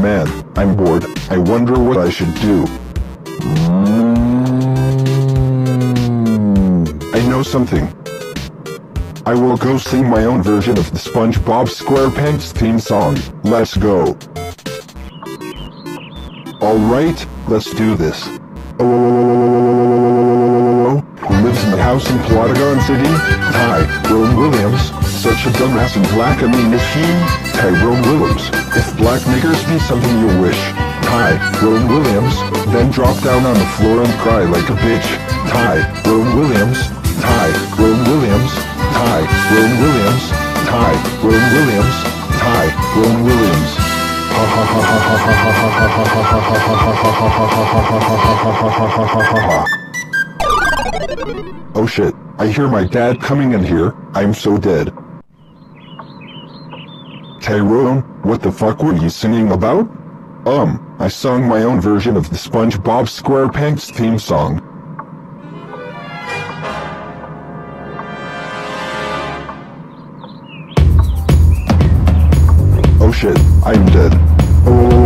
Man, I'm bored. I wonder what I should do. Mm, I know something. I will go sing my own version of the SpongeBob SquarePants theme song. Let's go. Alright, let's do this. Oh, who lives in the house in Plotagon City? Hi, Tyrone Williams. Such a dumbass and black, I mean is he? Tyrone Williams. If black niggers be something you wish. Tyrone Williams. Then drop down on the floor and cry like a bitch. Ty, Tyrone Williams. Ty, Tyrone Williams. Ty, Tyrone Williams. Ty, Tyrone Williams. Ty, Tyrone Williams. Ha ha ha ha ha ha ha ha ha ha ha ha ha ha ha Oh shit, I hear my dad coming in here, I'm so dead. Tyrone, what the fuck were you singing about? Um, I sung my own version of the SpongeBob SquarePants theme song. Oh shit, I'm dead. Oh,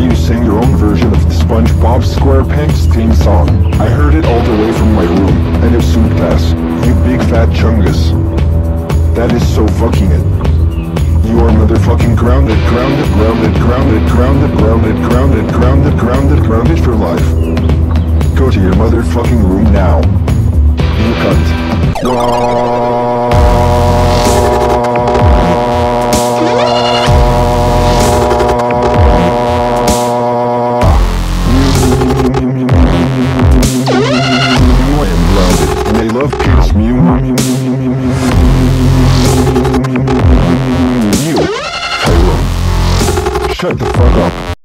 you sing your own version of the SpongeBob SquarePants theme song? I heard it all the way from my room, and it sucked ass. You big fat chungus. That is so fucking it. You are motherfucking grounded, grounded, grounded, grounded, grounded, grounded, grounded, grounded, grounded, grounded for life. Go to your motherfucking room now. You cunt. Wah. Shut the fuck up.